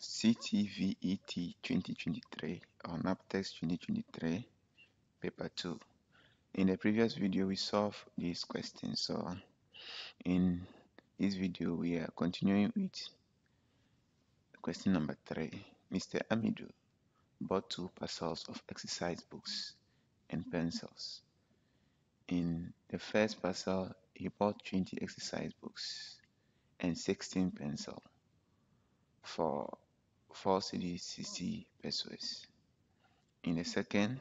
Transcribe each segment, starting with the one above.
CTVET 2023 or NABPTEX 2023 paper 2. In the previous video we solved this question so in this video we are continuing with question number 3. Mr. Amidu bought two parcels of exercise books and pencils. In the first parcel he bought 20 exercise books and 16 pencils for 4 cedis 60 pesewas. In the second,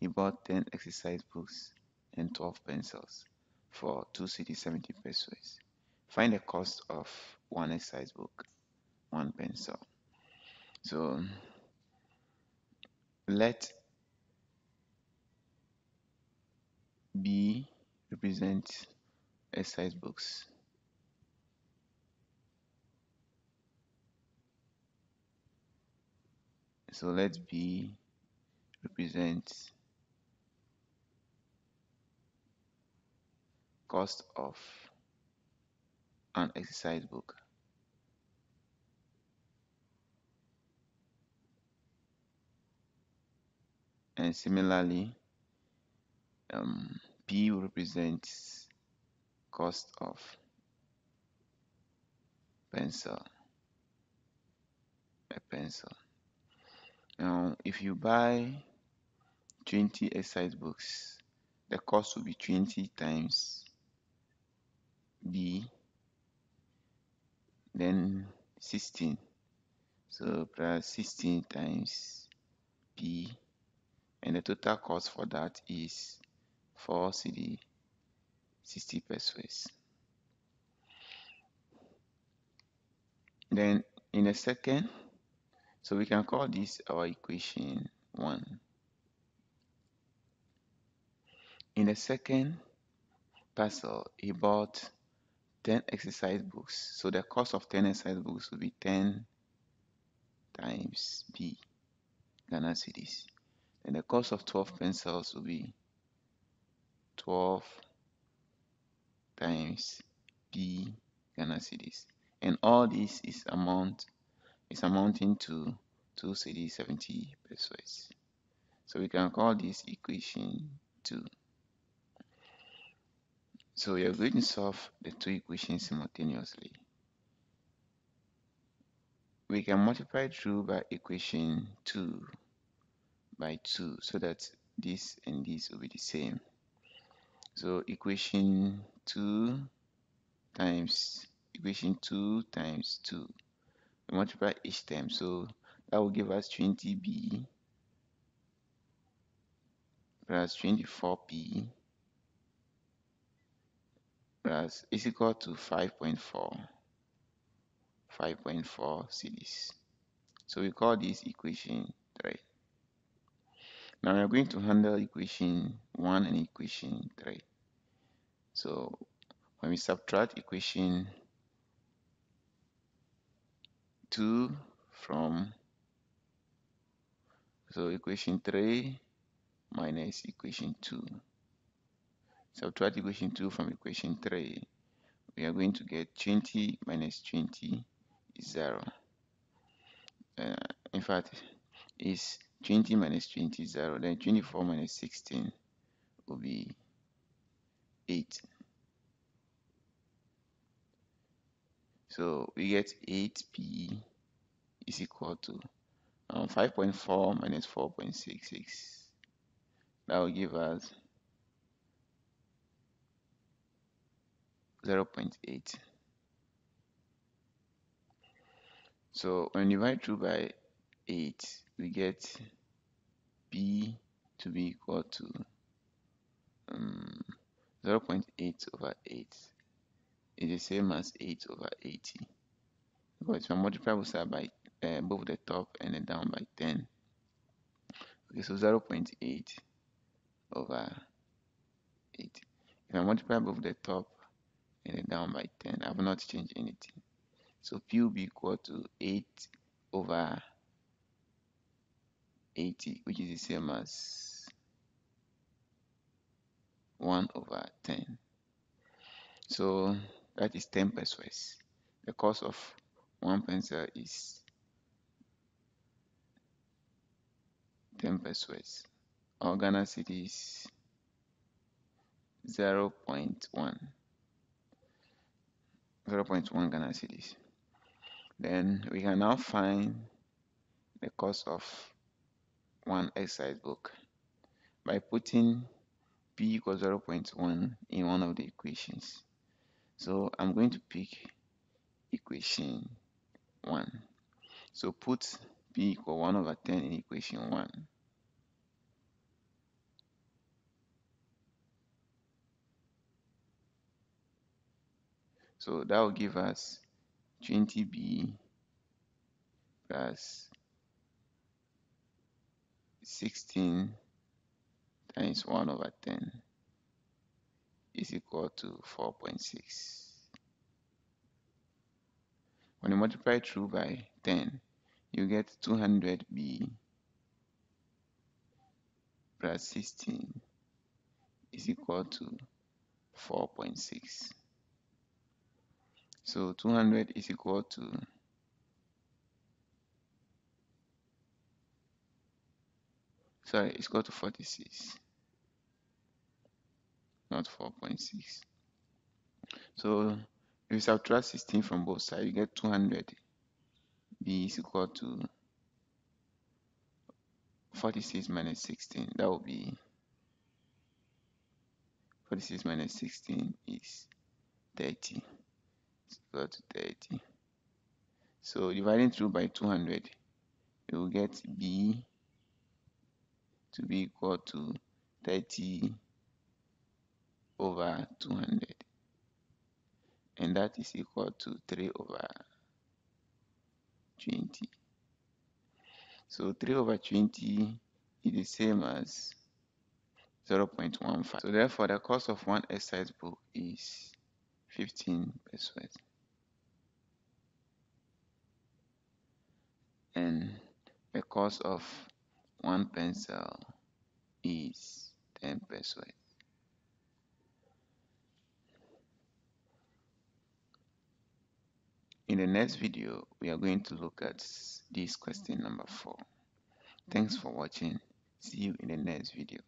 he bought 10 exercise books and 12 pencils for 2 cedis 70 pesewas. Find the cost of one exercise book, one pencil. So let B represent exercise books So let B represent cost of an exercise book. And similarly, um, P represents cost of pencil, a pencil. Now, if you buy 20 exercise books, the cost will be 20 times B, then 16. So plus 16 times P, and the total cost for that is 4 cd 60 pesewas. Then in a second, so we can call this our equation 1. In the second parcel, he bought 10 exercise books. So the cost of 10 exercise books will be 10 times B, Ghana cedis. And the cost of 12 pencils will be 12 times B, Ghana cedis. And all this is amount is amounting to 2 cedi 70 pesewas. So we can call this equation 2. So we are going to solve the two equations simultaneously. We can multiply through by equation 2 by 2 so that this and this will be the same. So equation 2 times equation 2 times 2 we multiply each term so that will give us 20b plus 24p plus is equal to 5.4 5.4 cedis so we call this equation 3 now we are going to handle equation 1 and equation 3 so when we subtract equation 2 from so equation 3 minus equation 2 subtract equation 2 from equation 3 we are going to get 20 minus 20 is 0 uh, in fact is 20 minus 20 is 0 then 24 minus 16 will be 8 So we get 8p is equal to um, 5.4 minus 4.66. That will give us 0.8. So when you divide through by 8, we get p to be equal to um, 0 0.8 over 8 is the same as 8 over 80 because if I multiply both sides by both the top and the down by 10 okay so 0 0.8 over 8 if I multiply both the top and the down by 10 I have not changed anything. So P will be equal to 8 over 80 which is the same as 1 over 10 so that is 10 pesewas. The cost of one pencil is 10 pesewas or Ghana cedis 0 0.1 0 0.1 Ghana then we can now find the cost of one exercise book. By putting p equals 0.1 in one of the equations. So I'm going to pick equation 1 so put p equal 1 over 10 in equation 1 so that will give us 20b plus 16 times 1 over 10 is equal to 4.6. When you multiply through by 10, you get 200b plus 16 is equal to 4.6. So 200 is equal to sorry, it's equal to 46, not 4.6. So if you subtract 16 from both sides, you get 200. B is equal to 46 minus 16. That will be 46 minus 16 is 30. To 30. So dividing through by 200, you will get B to be equal to 30 over 200 and that is equal to 3 over 20 so 3 over 20 is the same as 0.15 so therefore the cost of one exercise book is 15 pesewas and the cost of one pencil is 10 pesewas. In the next video, we are going to look at this question number 4. Thanks for watching. See you in the next video.